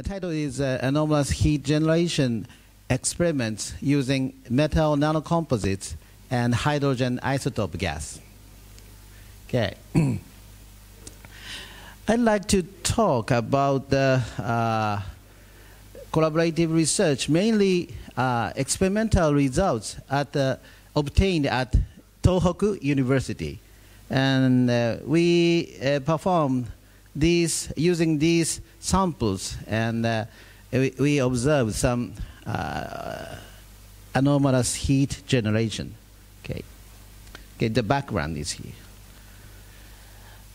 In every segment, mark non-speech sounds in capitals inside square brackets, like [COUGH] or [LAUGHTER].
The title is uh, Anomalous Heat Generation Experiments Using Metal Nanocomposites and Hydrogen Isotope Gas. Okay. [CLEARS THROAT] I'd like to talk about the uh, collaborative research, mainly uh, experimental results at, uh, obtained at Tohoku University. And uh, we uh, performed these using these samples, and uh, we, we observed some uh, anomalous heat generation. Okay. Okay, the background is here.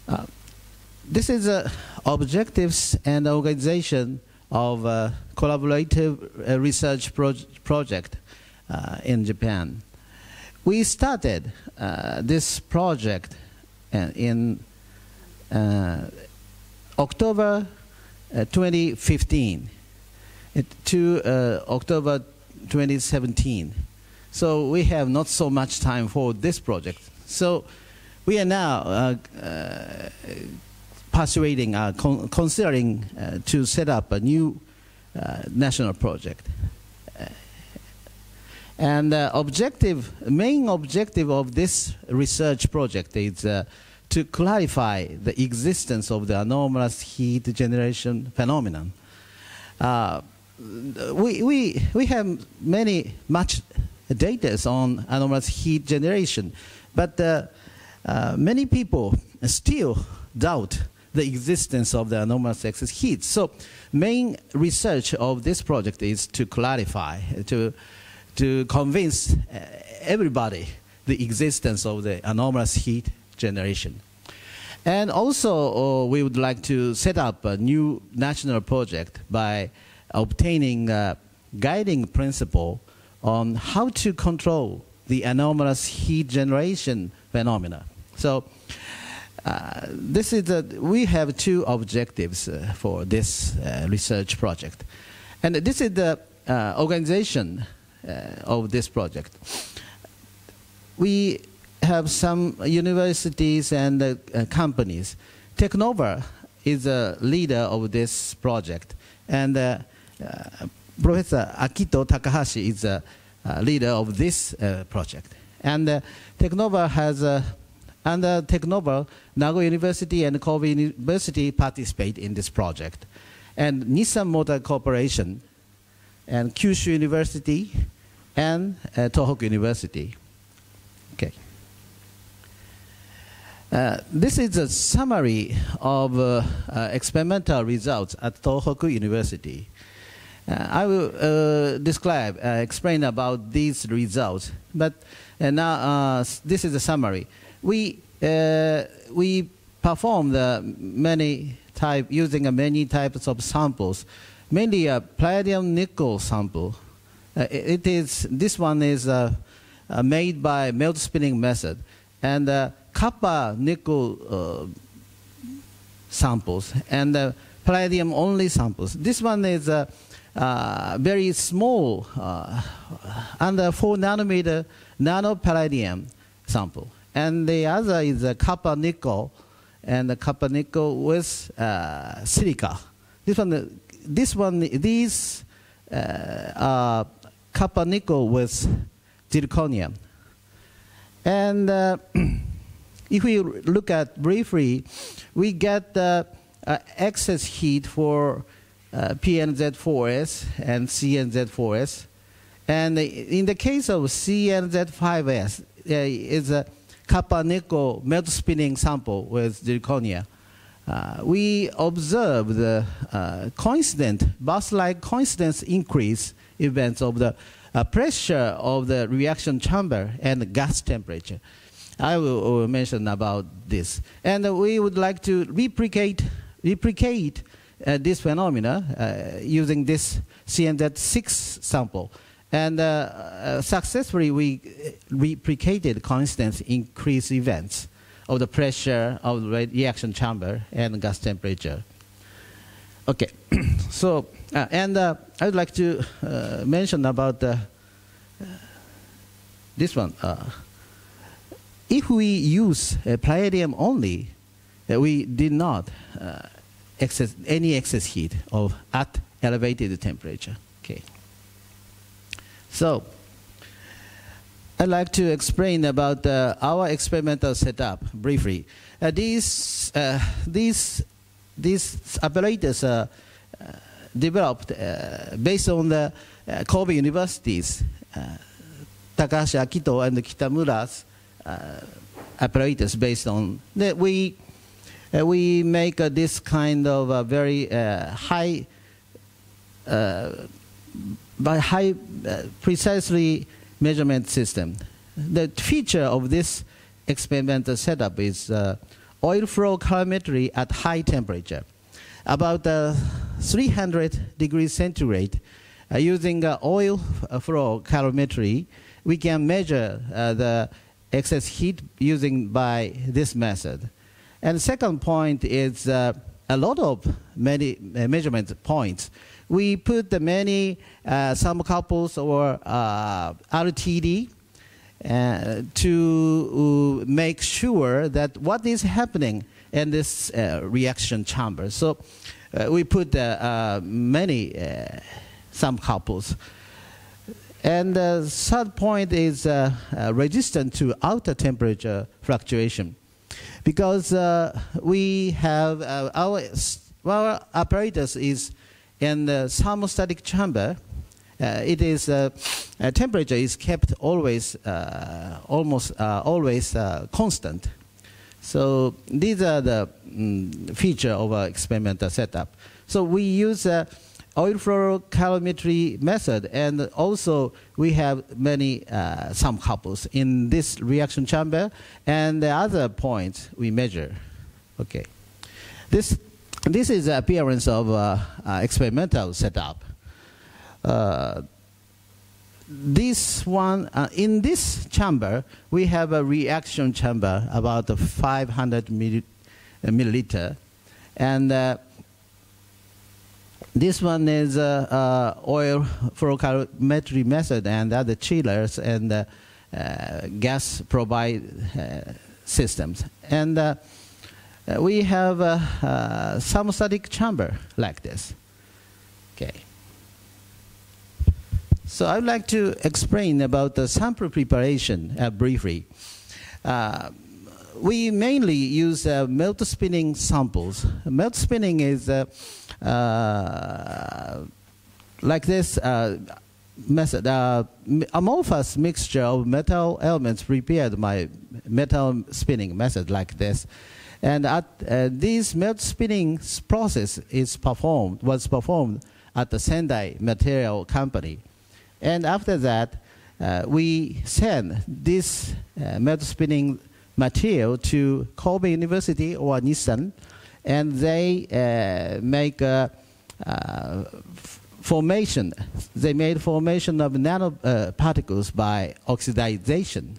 Uh, this is uh, objectives and organization of a collaborative uh, research pro project uh, in Japan. We started uh, this project in October 2015 to October 2017. So we have not so much time for this project. So we are now uh, uh, persuading, uh, con considering to set up a new national project. And uh, objective, main objective of this research project is uh, to clarify the existence of the anomalous heat generation phenomenon. Uh, we, we, we have many, much data on anomalous heat generation, but uh, many people still doubt the existence of the anomalous excess heat. So main research of this project is to clarify, to, to convince uh, everybody the existence of the anomalous heat generation. And also, uh, we would like to set up a new national project by obtaining a guiding principle on how to control the anomalous heat generation phenomena. So uh, this is a, we have two objectives uh, for this uh, research project. And this is the uh, organization uh, of this project. We have some universities and uh, companies. Technova is a leader of this project. And uh, uh, Professor Akito Takahashi is a uh, leader of this project. And Technova has a under Technova, Nagoya University and Kobe University participate in this project. And Nissan Motor Corporation and Kyushu University and uh, Tohoku University. Okay. Uh, this is a summary of uh, uh experimental results at Tohoku University. Uh, I will uh, describe, explain about these results, but now this is a summary we we perform the many type using many types of samples, mainly a palladium nickel sample. It is this one is made by melt spinning method, and copper nickel uh, samples and uh, palladium only samples. This one is a very small, under four nanometer nano palladium sample and the other is a copper nickel, and the copper nickel with uh, silica. This one, this one, these uh, are copper nickel with zirconium. And uh, [CLEARS THROAT] if we look at briefly, we get uh, excess heat for uh, PNZ4S and CNZ4S. And in the case of CNZ5S, uh, is a nickel melt spinning sample with zirconia. Uh, we observe the uh, coincident, burst-like coincidence increase events of the uh, pressure of the reaction chamber and gas temperature. I will, mention about this. And we would like to replicate, replicate uh, this phenomena uh, using this CNZ6 sample. And uh, uh, successfully, we replicated constant increase events of the pressure of the reaction chamber and gas temperature. Okay, [CLEARS THROAT] so, uh, and uh, I would like to uh, mention about uh, this one. If we use a palladium only, we did not excess, any excess heat of at elevated temperature. Okay. So, I'd like to explain about uh, our experimental setup briefly. Uh, these, uh, these, these apparatus are uh, developed uh, based on the uh, Kobe University's Takahashi Akito and Kitamura's apparatus based on that we uh, we make uh, this kind of uh, very high by high precisely measurement system. The feature of this experimental setup is oil flow calorimetry at high temperature, about uh, 300 degrees centigrade. Uh, using uh, oil flow calorimetry, we can measure the excess heat using by this method. And second point is uh, a lot of many uh, measurement points. We put the many uh, thermocouples or uh, RTD uh, to uh, make sure that what is happening in this reaction chamber. So we put many uh, thermocouples and the third point is uh, uh, resistant to outer temperature fluctuation. Because uh, we have uh, our, our apparatus is in the thermostatic chamber. Uh, it is uh, temperature is kept always almost always constant. So these are the um, feature of our experimental setup. So we use oil flow calorimetry method, and also we have many uh, couples in this reaction chamber, and the other points we measure. Okay, this this is the appearance of uh, uh, experimental setup. Uh, this one uh, in this chamber we have a reaction chamber about 500 milliliter, and uh, this one is uh, uh, oil calorimetry method, and other chillers and uh, uh, gas provide uh, systems. And uh, we have a, a thermostatic chamber like this. Okay. So I'd like to explain about the sample preparation briefly we mainly use uh, melt spinning samples. Melt spinning is uh, uh, like this uh, method, uh, amorphous mixture of metal elements prepared by metal spinning method like this. And at, uh, this melt spinning process is performed, was performed at the Sendai Material Company. And after that, we send this melt spinning material to Kobe University or Nissan, and they uh, make a, uh, formation. They made formation of nanoparticles uh, by oxidization.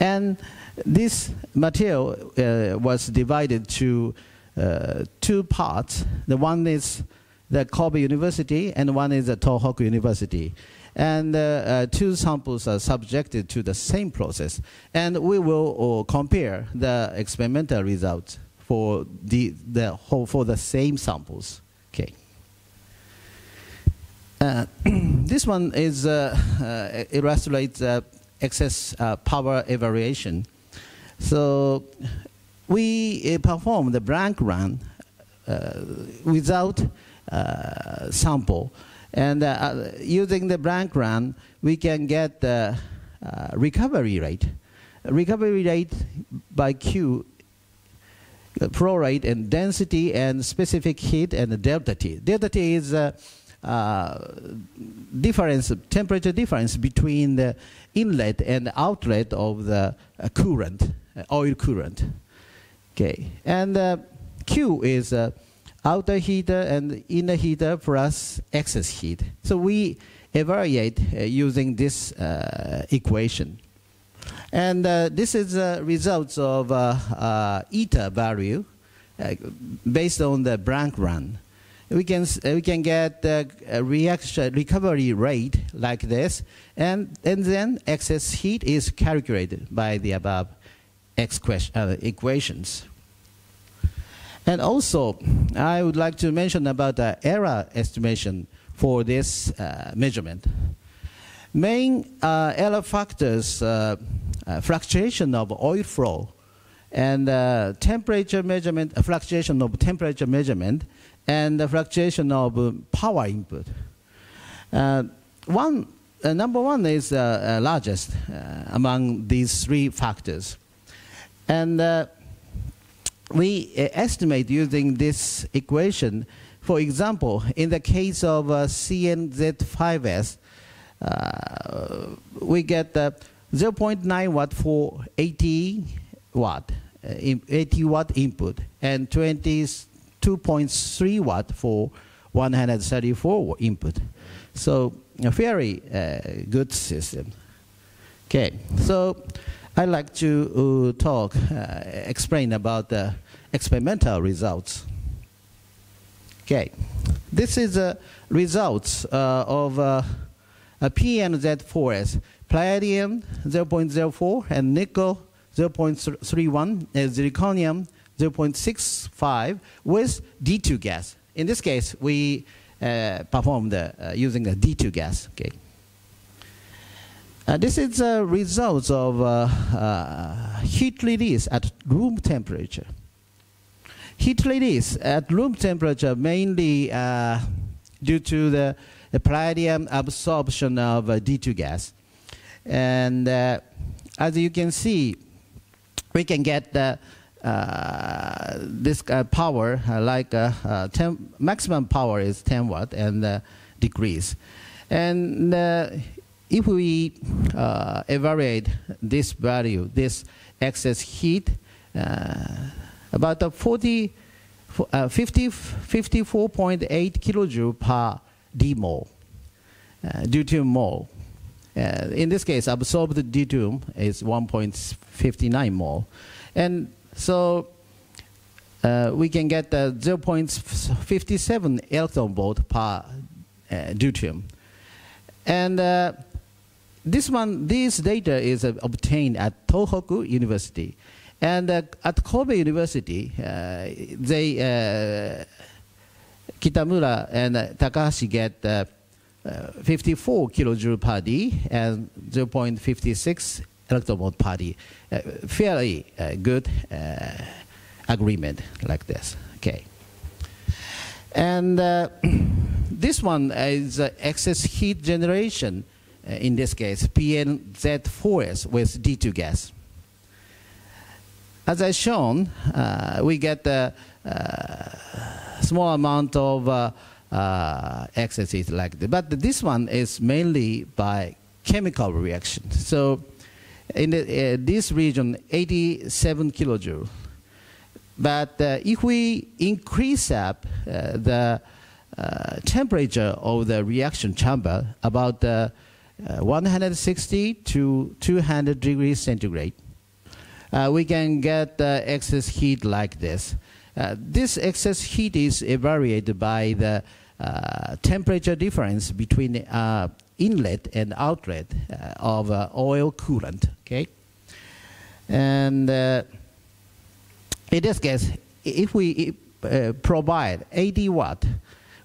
And this material uh, was divided to uh, two parts. The one is the Kobe University, and one is the Tohoku University and uh, uh, two samples are subjected to the same process. And we will uh, compare the experimental results for the, the whole, for the same samples. Okay. Uh, [CLEARS THROAT] this one is uh, uh, illustrates excess power variation. So we perform the blank run without sample and uh, uh, using the blank run, we can get the uh, recovery rate. Recovery rate by Q, flow rate and density and specific heat and delta T. Delta T is uh, uh, difference, temperature difference between the inlet and outlet of the uh, current, oil current. Okay, and Q is outer heater and inner heater plus excess heat. So we evaluate uh, using this uh, equation. And uh, this is the results of eta value based on the blank run. We can, we can get the reaction recovery rate like this, and, and then excess heat is calculated by the above equations. And also, I would like to mention about the error estimation for this uh, measurement. Main uh, error factors, uh, uh fluctuation of oil flow, and uh, temperature measurement, fluctuation of temperature measurement, and fluctuation of uh, power input. one, number one is largest among these three factors. And we uh, estimate using this equation. For example, in the case of uh, CNZ5S, uh, we get uh, 0.9 watt for 80 watt, uh, 80 watt input, and 22.3 watt for 134 input. So a very good system. Okay, so I'd like to uh, talk, uh, explain about the experimental results. Okay, this is the results uh, of uh, a PNZ4S, palladium 0.04 and nickel 0.31 and zirconium 0.65 with D2 gas. In this case, we uh, performed uh, using the D2 gas. Okay. Uh, this is a result of uh, uh, heat release at room temperature. Heat release at room temperature mainly uh, due to the, the, palladium absorption of uh, D2 gas. And uh, as you can see, we can get the, this power like ten, maximum power is 10 watt and decrease. And if we uh, evaluate this value, this excess heat, uh, about a 40, uh, 50, 54.8 kilojoule per d-mole, uh, deuterium mole. Uh, in this case, absorbed deuterium is 1.59 mole. And so uh, we can get uh, 0.57 electron volt per uh, deuterium. And this one, this data is uh, obtained at Tohoku University. And uh, at Kobe University, uh, they, uh, Kitamura and uh, Takahashi get uh, 54 kilojoule per D and 0.56 electron per D. fairly good agreement like this. Okay. And [CLEARS THROAT] this one is excess heat generation in this case, PNZ4S with D2 gas. As I shown, uh, we get a, uh, small amount of uh, uh, excesses like that. But this one is mainly by chemical reaction. So in the, uh, this region, 87 kilojoule. But uh, if we increase up the temperature of the reaction chamber about uh, 160 to 200 degrees centigrade. Uh, we can get uh, excess heat like this. Uh, this excess heat is evaluated by the uh, temperature difference between uh, inlet and outlet of oil coolant. Okay, and in this case, if we provide 80 watt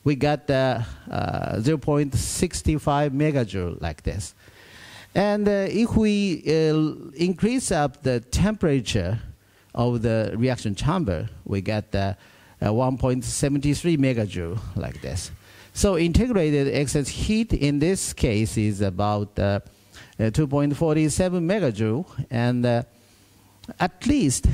we got uh, uh, 0.65 megajoule like this. And uh, if we uh, increase up the temperature of the reaction chamber, we get uh, 1.73 megajoule like this. So integrated excess heat in this case is about 2.47 megajoule, and at least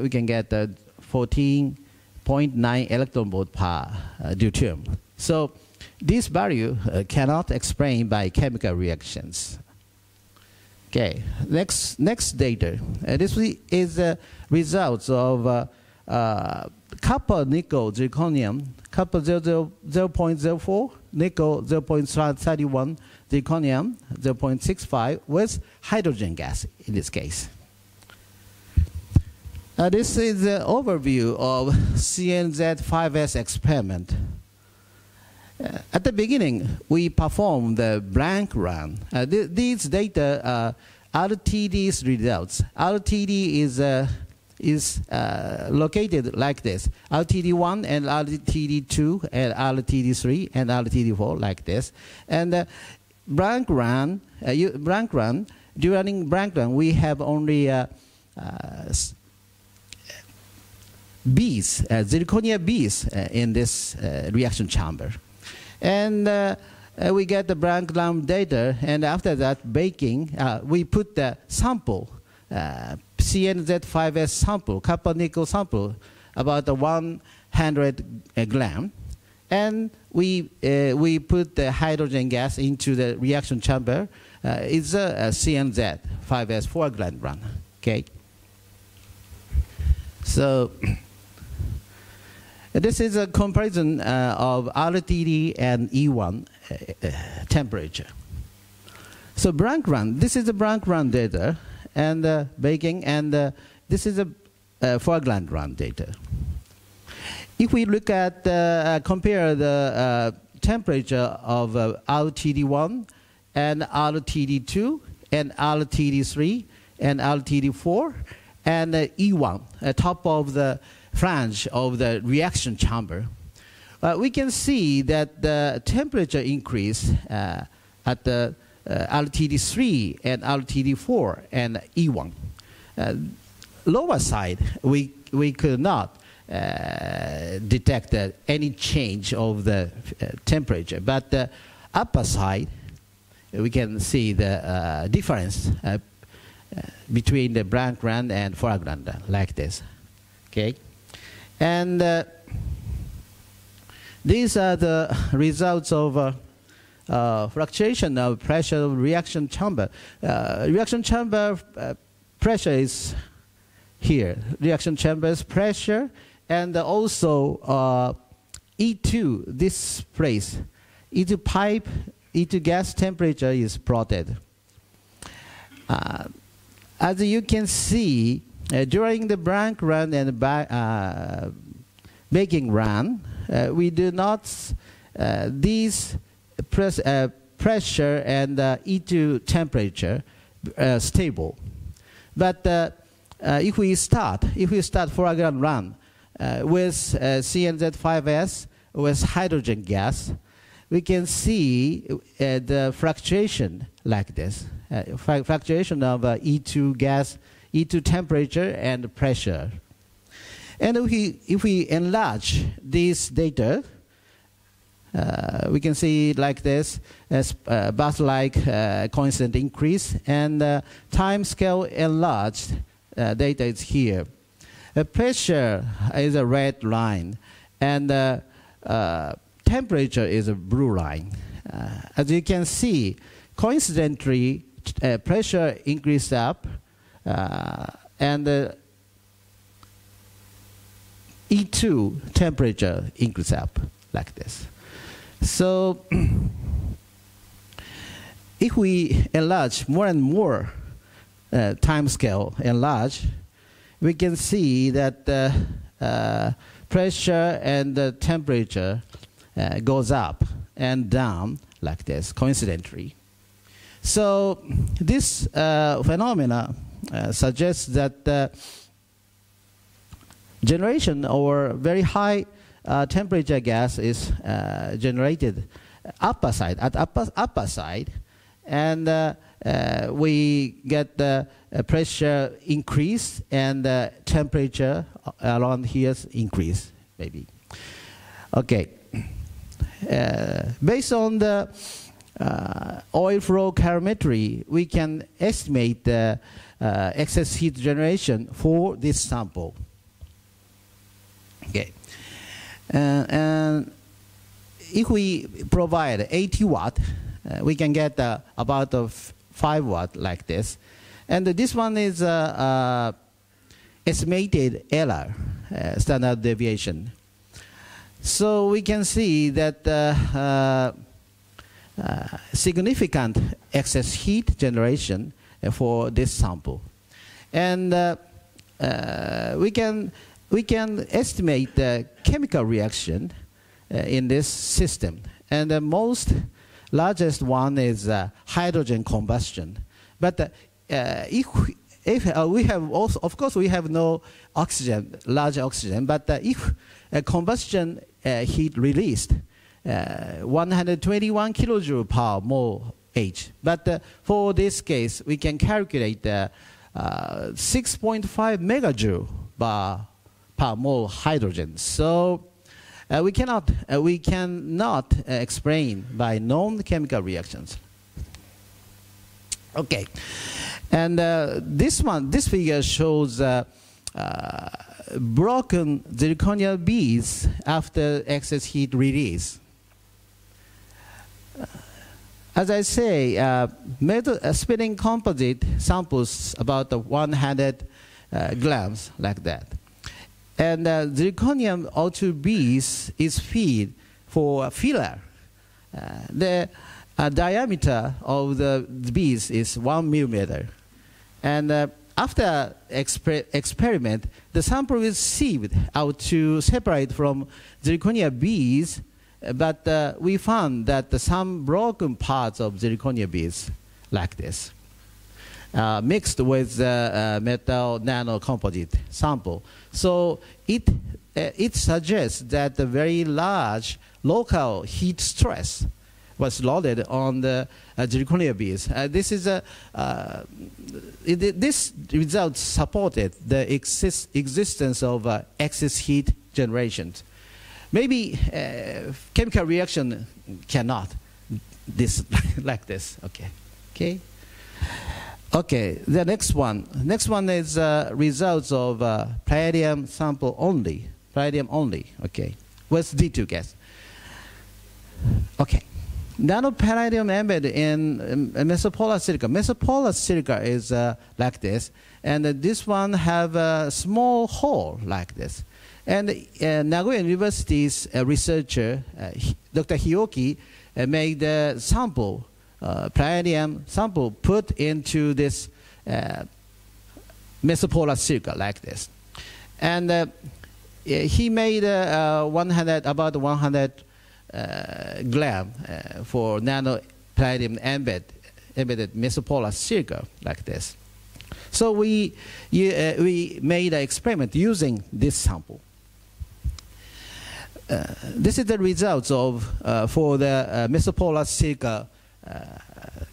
we can get 14 0.9 electron volt per uh, deuterium. So this value uh, cannot explain by chemical reactions. Okay, next, next data. Uh, this is the results of copper nickel zirconium, copper 0.04, nickel 0.31, zirconium 0.65 with hydrogen gas in this case. Uh, this is the overview of CNZ5S experiment. Uh, at the beginning, we performed the blank run. Uh, th these data are RTD's results. RTD is, uh, is uh, located like this. RTD1 and RTD2 and RTD3 and RTD4 like this. And uh, blank run, uh, you, blank run, during blank run we have only uh, uh, zirconia beads, uh, in this uh, reaction chamber. And uh, uh, we get the blank run data, and after that baking, uh, we put the sample, CNZ5S sample, copper nickel sample, about 100 gram, and we, we put the hydrogen gas into the reaction chamber. it's a, a CNZ 5S 4 gram run. Okay. So this is a comparison uh, of RTD and E1 uh, uh, temperature. So blank run, this is the blank run data and uh, baking, and uh, this is a uh, foreground run data. If we look at uh, compare the temperature of RTD1 and RTD2 and RTD3 and RTD4 and E1, at top of the flange of the reaction chamber, uh, we can see that the temperature increase uh, at the uh, RTD3 and RTD4 and E1. Uh, lower side, we, we could not uh, detect any change of the temperature, but the upper side, we can see the difference between the background and foreground like this. Okay. And uh, these are the results of uh, uh, fluctuation of pressure of reaction chamber. Uh, reaction chamber uh, pressure is here. Reaction chamber's pressure and also uh, E2, this place, E2 pipe, E2 gas temperature is plotted. as you can see, uh, during the blank run and uh, baking run, uh, we do not, uh, these press, uh, pressure and E2 temperature stable. But if we start, if we start foreground run with CNZ5S with hydrogen gas, we can see the fluctuation like this, fluctuation of E2 gas E2 temperature and pressure. And if we, if we enlarge this data, uh, we can see like this as uh, bath-like uh, constant increase and uh, time scale enlarged uh, data is here. The pressure is a red line and uh, temperature is a blue line. as you can see, coincidentally, pressure increased up uh, and uh, E2 temperature increase up like this. So [CLEARS THROAT] if we enlarge more and more uh, time scale enlarge, we can see that uh, uh, pressure and the temperature uh, goes up and down like this coincidentally. So this phenomena uh, suggests that uh, generation or very high uh, temperature gas is uh, generated upper side at upper upper side, and uh, uh, we get the pressure increase and the temperature around here increase maybe. Okay, based on the oil flow calorimetry, we can estimate the uh, excess heat generation for this sample. Okay. Uh, and if we provide 80 watt, uh, we can get uh, about a 5 watt like this. And this one is uh, uh, estimated error, standard deviation. So we can see that significant excess heat generation for this sample. And uh, uh, we, can, we can estimate the chemical reaction uh, in this system. And the most largest one is hydrogen combustion. But if, if uh, we have also, of course, we have no oxygen, large oxygen, but uh, if a combustion uh, heat released, uh, 121 kilojoule per mole H. But uh, for this case, we can calculate uh, 6.5 megajoule per, per mole hydrogen. So we cannot, we cannot explain by known chemical reactions. Okay. And uh, this one, this figure shows uh, uh, broken zirconia beads after excess heat release. Uh, as I say, uh, metal uh, spinning composite samples about 100 grams like that. And uh, zirconium O2 beads is feed for filler. the diameter of the beads is one millimeter. And uh, after exper experiment, the sample is sieved out to separate from zirconia beads, but uh, we found that some broken parts of zirconia beads like this. Uh, mixed with the uh, metal nano composite sample. So it, uh, it suggests that the very large local heat stress was loaded on the uh, zirconia beads. Uh, this is a uh, it, this result supported the exist, existence of uh, excess heat generation. Maybe uh, chemical reaction cannot this [LAUGHS] like this. Okay, okay, okay. The next one. Next one is uh, results of uh, palladium sample only. Palladium only. Okay, with D2 gas. Okay. Nanopalladium embedded in um, mesoporous silica. Mesoporous silica is uh, like this, and uh, this one have a small hole like this. And uh, Nagoya University's uh, researcher, uh, Dr. Hioki, uh, made a sample, palladium sample, put into this mesoporous silica like this. And he made 100, about 100 uh, gram uh, for nano palladium embed, embedded mesoporous silica like this. So we, uh, we made an experiment using this sample. Uh, this is the results of uh, for the uh, mesoporous silica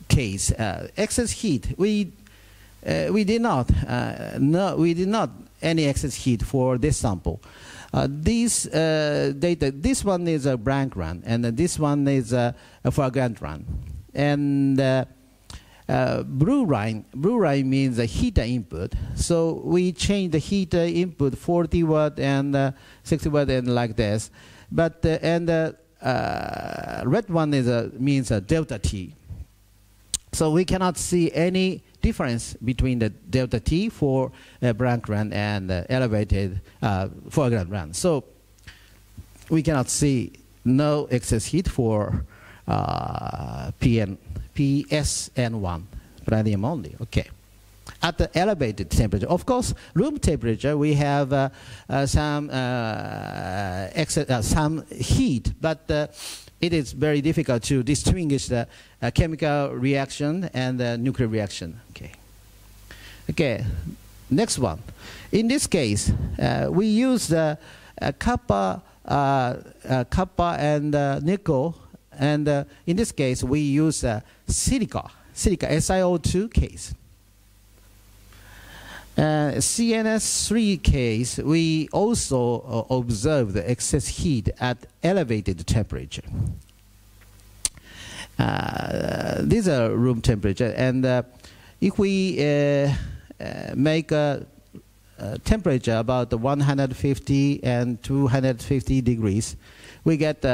case. excess heat. We we did not no we did not any excess heat for this sample. Uh, these uh, data, this one is a blank run, and uh, this one is a, a foreground run. And uh, uh, blue line, blue line means a heater input. So we change the heater input 40 watt and uh, 60 watt and like this. But and red one is a, means a delta T. So we cannot see any difference between the delta T for a blank run and uh, elevated uh, foreground run. So we cannot see no excess heat for uh, PN, PSN1, radium only. Okay. At the elevated temperature, of course, room temperature we have uh, uh, some uh, excess, uh, some heat, but uh, it is very difficult to distinguish the uh, chemical reaction and the nuclear reaction. Okay. Okay. Next one. In this case, uh, we use the uh, copper, uh, uh, copper and uh, nickel, and in this case, we use silica, silica SiO2 case. Uh, CNS3 case, we also uh, observe the excess heat at elevated temperature. Uh, these are room temperature, and uh, if we uh, uh, make a, temperature about 150 and 250 degrees, we get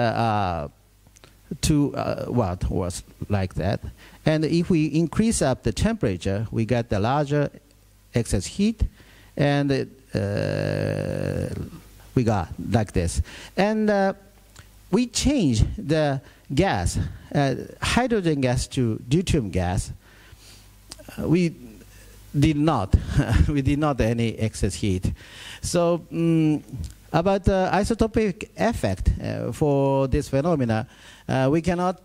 two what was like that. And if we increase up the temperature, we get the larger excess heat, and uh, we got like this. And uh, we change the gas, uh, hydrogen gas to deuterium gas. Uh, we did not, [LAUGHS] we did not any excess heat. So um, about the isotopic effect uh, for this phenomena, uh, we cannot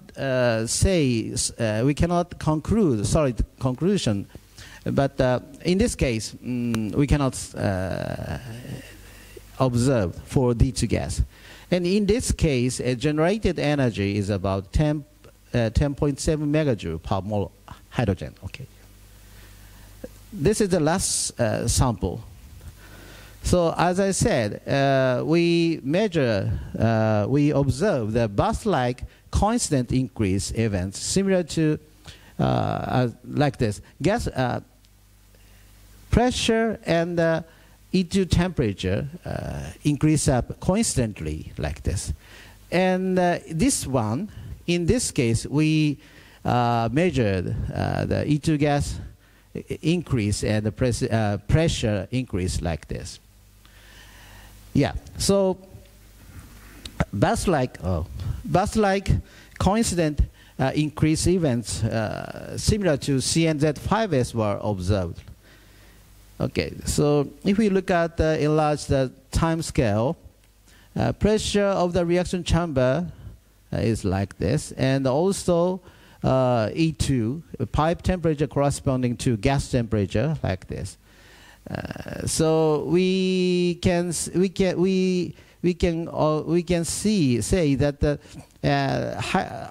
say, we cannot conclude solid conclusion But uh, in this case, mm, we cannot uh, observe for D2 gas. And in this case, a generated energy is about 10, uh, 10.7 megajoule per mole hydrogen. Okay. This is the last uh, sample. So as I said, uh, we measure, uh, we observe the burst-like constant increase events similar to uh, like this. Gas pressure and E2 temperature uh, increase up constantly like this. And uh, this one, in this case, we uh, measured uh, the E2 gas increase and the press, uh, pressure increase like this. Yeah, so burst like, oh, burst like coincident uh, increase events similar to CNZ5S were observed Okay, so if we look at the enlarge the time scale, uh, pressure of the reaction chamber uh, is like this, and also uh, E2, pipe temperature corresponding to gas temperature, like this. Uh, so we can we can we we can uh, we can see say that the uh,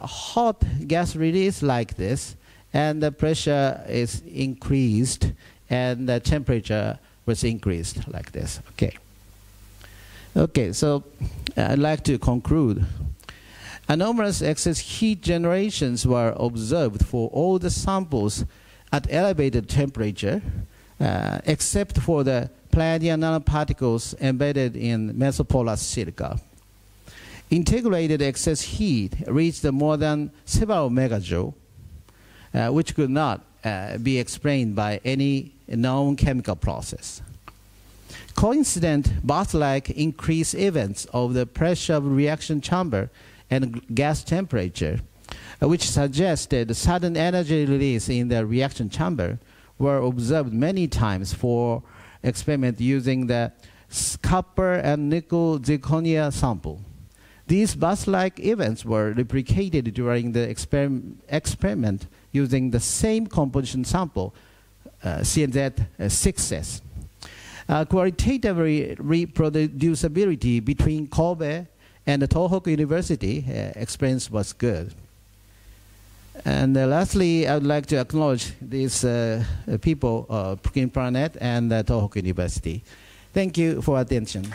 hot gas release like this, and the pressure is increased and the temperature was increased like this. Okay. Okay, so uh, I'd like to conclude. Anomalous excess heat generations were observed for all the samples at elevated temperature, uh, except for the palladium nanoparticles embedded in mesoporous silica. Integrated excess heat reached more than several megajoule, uh, which could not uh, be explained by any known chemical process. Coincident burst-like increase events of the pressure of reaction chamber and gas temperature, uh, which suggested sudden energy release in the reaction chamber, were observed many times for experiment using the copper and nickel zirconia sample. These bus-like events were replicated during the exper experiment using the same composition sample, uh, CNZ6S. Uh, qualitative reproducibility between Kobe and the Tohoku University uh, experience was good. And uh, lastly, I would like to acknowledge these uh, people, uh, Clean Planet and uh, Tohoku University. Thank you for attention.